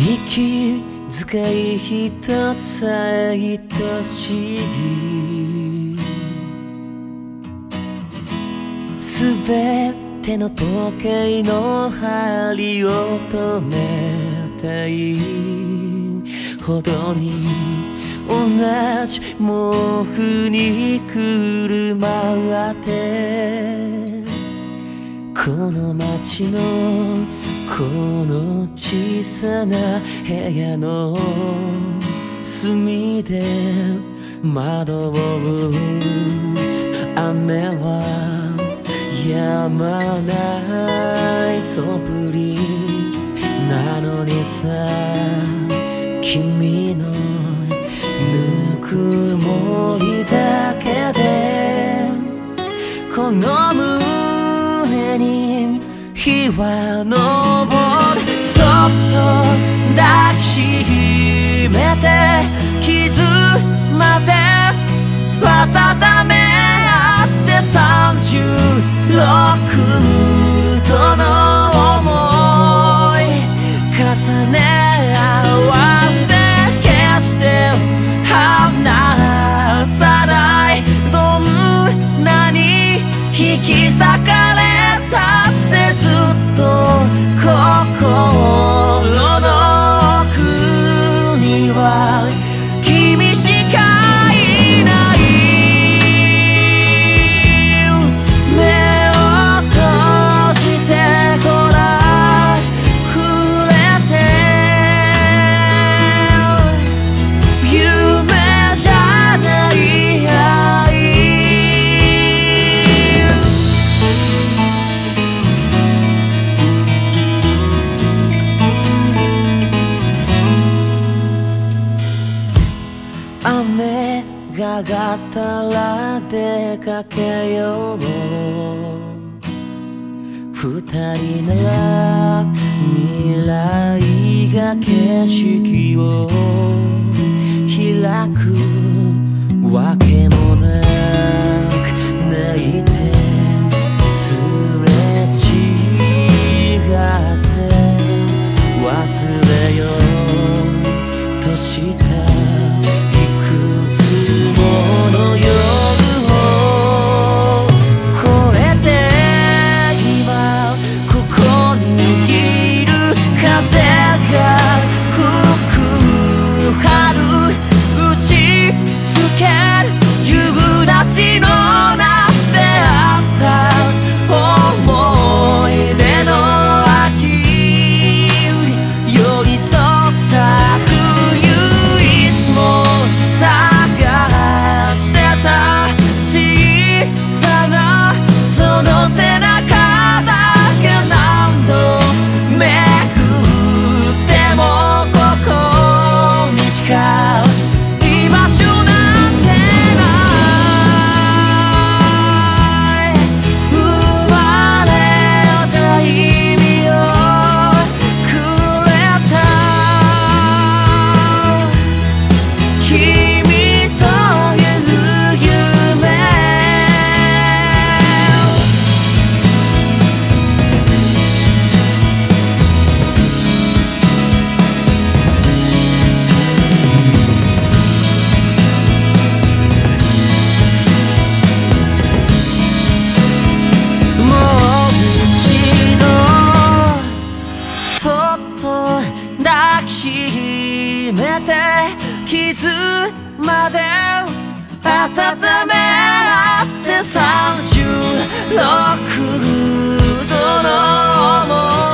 息遣い一つさえ愛しいすべての時計の針を止めたいほどに同じ毛布にくるまってこの街のこの小さな部屋の隅で窓を打つ雨は止まないそぶりなのにさ君のぬくもりだけでこの胸に日は昇る。そっと抱きが上がったら出かけよう。二人なら未来が景色を開く。わけもない傷まで温め合って36度の想い